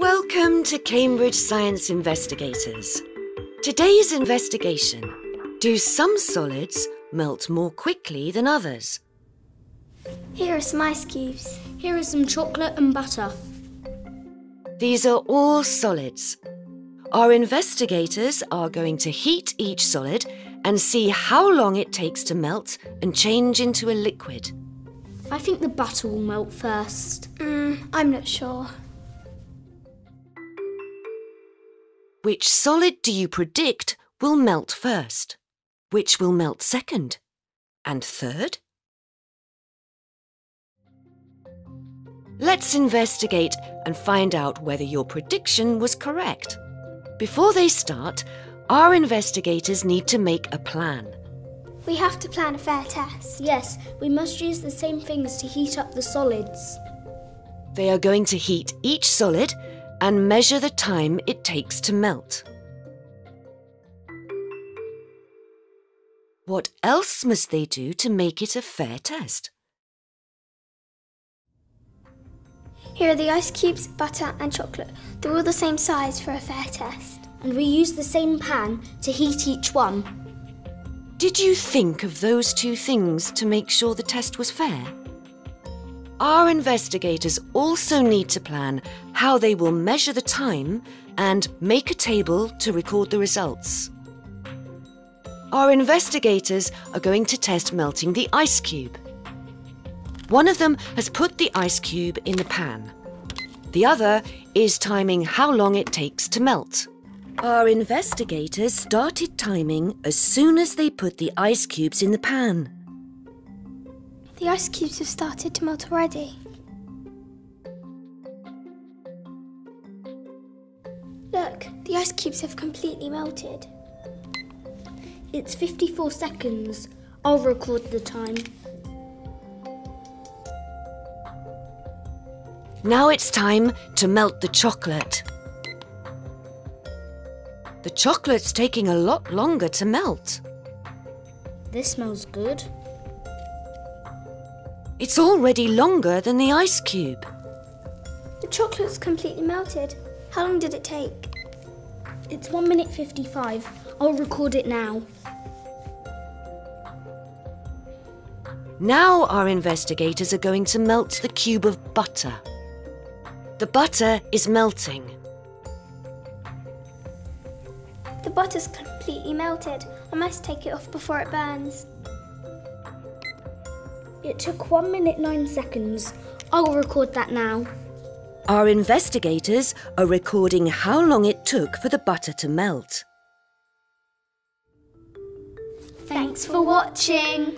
Welcome to Cambridge Science Investigators. Today's investigation Do some solids melt more quickly than others? Here are some ice cubes. Here is some chocolate and butter. These are all solids. Our investigators are going to heat each solid and see how long it takes to melt and change into a liquid. I think the butter will melt first. Mm, I'm not sure. Which solid do you predict will melt first? Which will melt second? And third? Let's investigate and find out whether your prediction was correct. Before they start, our investigators need to make a plan. We have to plan a fair test. Yes, we must use the same things to heat up the solids. They are going to heat each solid and measure the time it takes to melt. What else must they do to make it a fair test? Here are the ice cubes, butter, and chocolate. They're all the same size for a fair test. And we use the same pan to heat each one. Did you think of those two things to make sure the test was fair? Our investigators also need to plan how they will measure the time and make a table to record the results. Our investigators are going to test melting the ice cube. One of them has put the ice cube in the pan. The other is timing how long it takes to melt. Our investigators started timing as soon as they put the ice cubes in the pan. The ice cubes have started to melt already. Look, the ice cubes have completely melted. It's 54 seconds. I'll record the time. Now it's time to melt the chocolate. The chocolate's taking a lot longer to melt. This smells good. It's already longer than the ice cube. The chocolate's completely melted. How long did it take? It's 1 minute 55. I'll record it now. Now our investigators are going to melt the cube of butter. The butter is melting. The butter's completely melted. I must take it off before it burns. It took 1 minute 9 seconds. I'll record that now. Our investigators are recording how long it took for the butter to melt. Thanks for watching.